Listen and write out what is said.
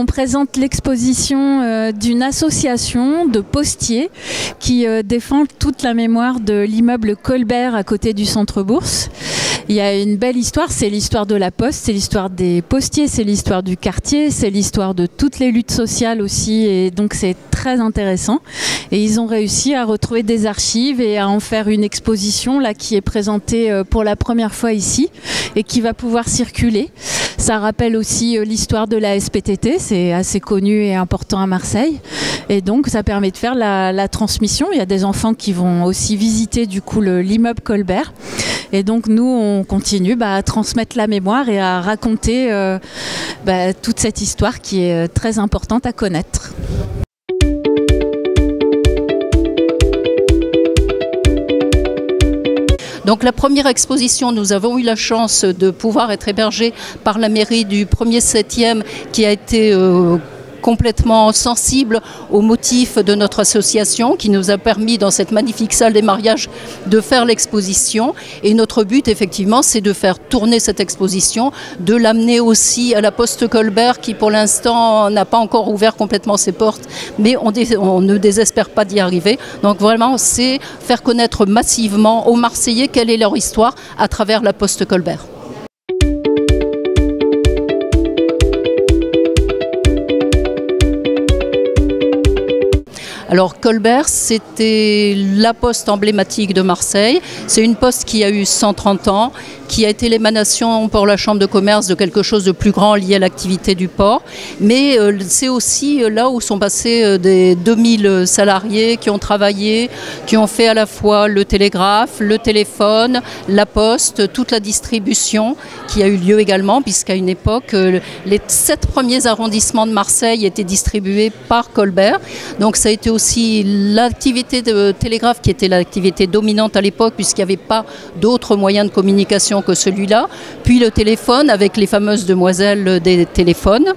On présente l'exposition euh, d'une association de postiers qui euh, défend toute la mémoire de l'immeuble Colbert à côté du centre Bourse. Il y a une belle histoire, c'est l'histoire de la poste, c'est l'histoire des postiers, c'est l'histoire du quartier, c'est l'histoire de toutes les luttes sociales aussi, et donc c'est très intéressant. Et ils ont réussi à retrouver des archives et à en faire une exposition là qui est présentée euh, pour la première fois ici et qui va pouvoir circuler. Ça rappelle aussi euh, l'histoire de la SPTT, c'est assez connu et important à Marseille. Et donc ça permet de faire la, transmission. Il y a des enfants qui vont aussi visiter du coup l'immeuble Colbert. Et donc nous, on continue bah, à transmettre la mémoire et à raconter euh, bah, toute cette histoire qui est euh, très importante à connaître. Donc la première exposition, nous avons eu la chance de pouvoir être hébergés par la mairie du 1er 7e qui a été euh, complètement sensible aux motifs de notre association qui nous a permis dans cette magnifique salle des mariages de faire l'exposition. Et notre but effectivement c'est de faire tourner cette exposition, de l'amener aussi à la Poste Colbert qui pour l'instant n'a pas encore ouvert complètement ses portes, mais on, on ne désespère pas d'y arriver. Donc vraiment c'est faire connaître massivement aux Marseillais quelle est leur histoire à travers la Poste Colbert. Alors Colbert, c'était la poste emblématique de Marseille. C'est une poste qui a eu 130 ans, qui a été l'émanation pour la Chambre de commerce de quelque chose de plus grand lié à l'activité du port. Mais euh, c'est aussi euh, là où sont passés euh, des 2000 salariés qui ont travaillé, qui ont fait à la fois le télégraphe, le téléphone, la poste, toute la distribution qui a eu lieu également, puisqu'à une époque, les sept premiers arrondissements de Marseille étaient distribués par Colbert. Donc ça a été aussi l'activité de télégraphe qui était l'activité dominante à l'époque, puisqu'il n'y avait pas d'autres moyens de communication que celui-là, puis le téléphone avec les fameuses demoiselles des téléphones.